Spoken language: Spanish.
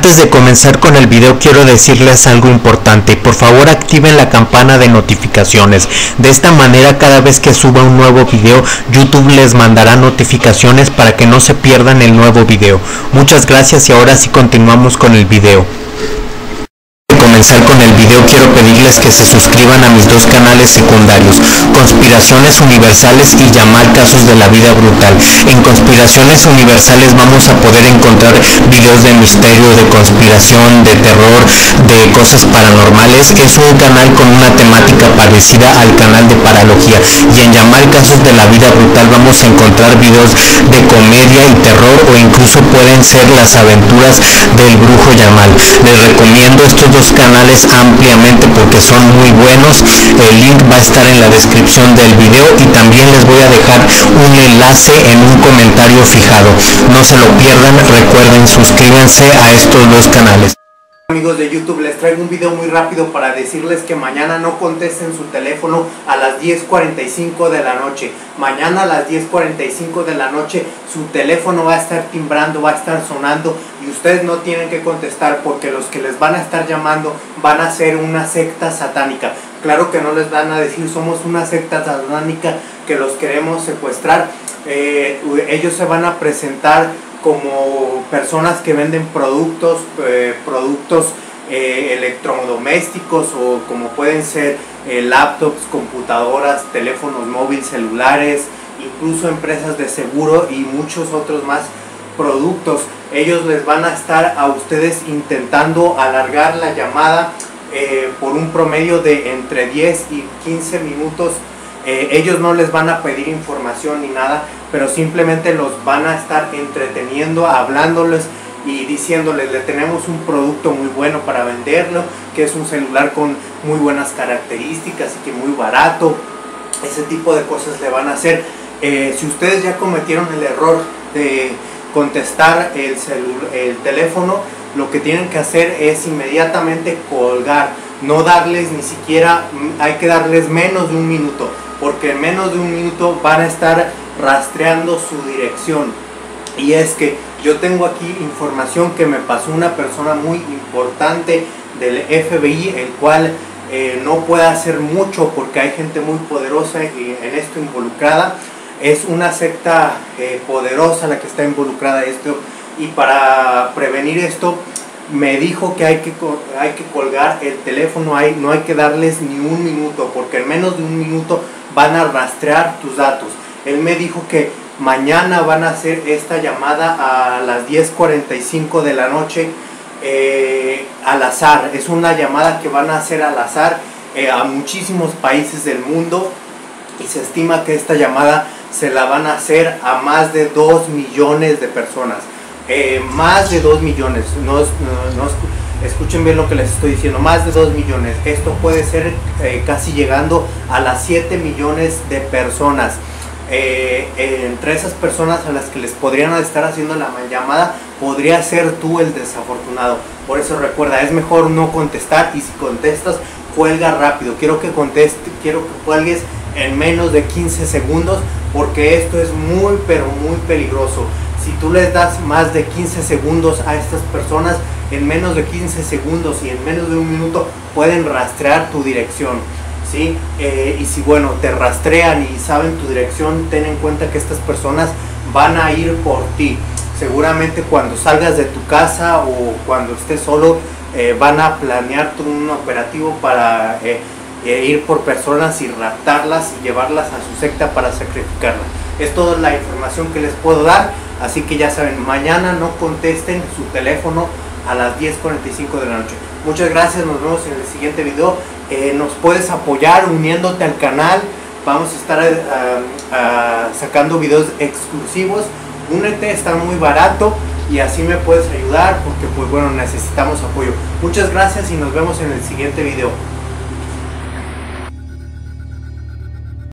Antes de comenzar con el video quiero decirles algo importante, por favor activen la campana de notificaciones, de esta manera cada vez que suba un nuevo video YouTube les mandará notificaciones para que no se pierdan el nuevo video. Muchas gracias y ahora sí continuamos con el video comenzar con el video quiero pedirles que se suscriban a mis dos canales secundarios, Conspiraciones Universales y Llamar Casos de la Vida Brutal. En Conspiraciones Universales vamos a poder encontrar videos de misterio, de conspiración, de terror, de cosas paranormales. Es un canal con una temática parecida al canal de Paralogía. Y en Llamar Casos de la Vida Brutal vamos a encontrar videos de comedia y terror o incluso pueden ser las aventuras del brujo Yamal. Les recomiendo estos dos canales ampliamente porque son muy buenos. El link va a estar en la descripción del video y también les voy a dejar un enlace en un comentario fijado. No se lo pierdan, recuerden suscríbanse a estos dos canales. Amigos de YouTube, les traigo un video muy rápido para decirles que mañana no contesten su teléfono a las 10.45 de la noche. Mañana a las 10.45 de la noche su teléfono va a estar timbrando, va a estar sonando ustedes no tienen que contestar porque los que les van a estar llamando van a ser una secta satánica. Claro que no les van a decir somos una secta satánica que los queremos secuestrar. Eh, ellos se van a presentar como personas que venden productos, eh, productos eh, electrodomésticos o como pueden ser laptops, computadoras, teléfonos móviles, celulares, incluso empresas de seguro y muchos otros más productos. Ellos les van a estar a ustedes intentando alargar la llamada por un promedio de entre 10 y 15 minutos eh, ellos no les van a pedir información ni nada, pero simplemente los van a estar entreteniendo, hablándoles y diciéndoles, le tenemos un producto muy bueno para venderlo, que es un celular con muy buenas características y que muy barato. Ese tipo de cosas le van a hacer. Eh, si ustedes ya cometieron el error de contestar el, el teléfono, lo que tienen que hacer es inmediatamente colgar, no darles ni siquiera, hay que darles menos de un minuto porque en menos de un minuto van a estar rastreando su dirección. Y es que yo tengo aquí información que me pasó una persona muy importante del FBI, el cual eh, no puede hacer mucho porque hay gente muy poderosa en esto involucrada. Es una secta eh, poderosa la que está involucrada esto y para prevenir esto me dijo que hay que, hay que colgar el teléfono, hay, no hay que darles ni un minuto porque en menos de un minuto van a rastrear tus datos. Él me dijo que mañana van a hacer esta llamada a las 10.45 de la noche eh, al azar. Es una llamada que van a hacer al azar eh, a muchísimos países del mundo y se estima que esta llamada se la van a hacer a más de 2 millones de personas. Eh, más de 2 millones. no, Escuchen bien lo que les estoy diciendo, más de 2 millones. Esto puede ser eh, casi llegando a las 7 millones de personas. Eh, entre esas personas a las que les podrían estar haciendo la llamada, podría ser tú el desafortunado. Por eso recuerda, es mejor no contestar y si contestas, cuelga rápido. Quiero que conteste, quiero que cuelgues en menos de 15 segundos porque esto es muy pero muy peligroso. Si tú les das más de 15 segundos a estas personas, en menos de 15 segundos y en menos de un minuto pueden rastrear tu dirección. ¿sí? Eh, y si bueno, te rastrean y saben tu dirección, ten en cuenta que estas personas van a ir por ti. Seguramente cuando salgas de tu casa o cuando estés solo, eh, van a planear un operativo para eh, ir por personas y raptarlas y llevarlas a su secta para sacrificarlas. Es toda la información que les puedo dar, así que ya saben, mañana no contesten su teléfono a las 10.45 de la noche. Muchas gracias, nos vemos en el siguiente video. Eh, nos puedes apoyar uniéndote al canal. Vamos a estar eh, sacando videos exclusivos. Únete, está muy barato y así me puedes ayudar porque pues bueno necesitamos apoyo. Muchas gracias y nos vemos en el siguiente video.